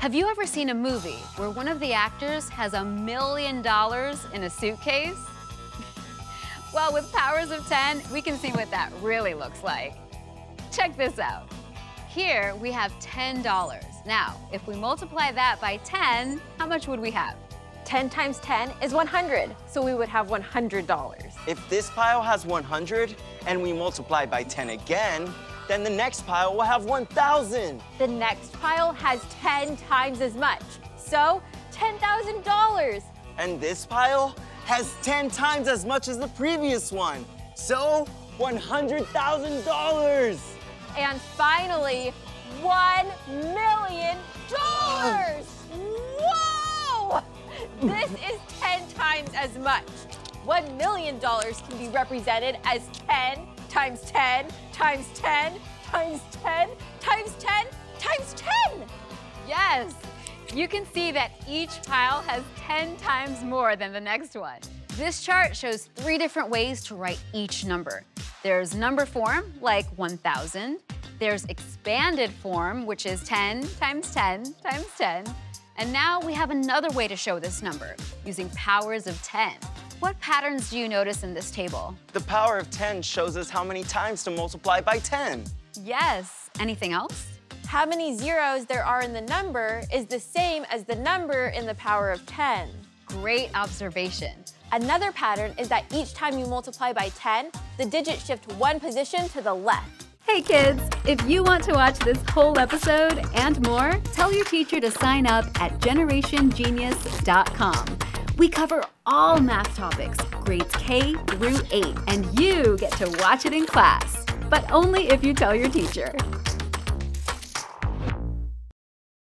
Have you ever seen a movie where one of the actors has a million dollars in a suitcase? well, with Powers of 10, we can see what that really looks like. Check this out. Here we have $10. Now, if we multiply that by 10, how much would we have? 10 times 10 is 100, so we would have $100. If this pile has 100 and we multiply by 10 again, then the next pile will have 1,000. The next pile has 10 times as much, so $10,000. And this pile has 10 times as much as the previous one, so $100,000. And finally, $1 million. Whoa! This is 10 times as much. $1 million can be represented as 10 times 10 times 10 times 10 times 10 times 10. Yes, you can see that each pile has 10 times more than the next one. This chart shows three different ways to write each number. There's number form, like 1,000. There's expanded form, which is 10 times 10 times 10. And now we have another way to show this number, using powers of 10. What patterns do you notice in this table? The power of 10 shows us how many times to multiply by 10. Yes. Anything else? How many zeros there are in the number is the same as the number in the power of 10. Great observation. Another pattern is that each time you multiply by 10, the digits shift one position to the left. Hey kids, if you want to watch this whole episode and more, tell your teacher to sign up at generationgenius.com. We cover all math topics, grades K through 8, and you get to watch it in class. But only if you tell your teacher.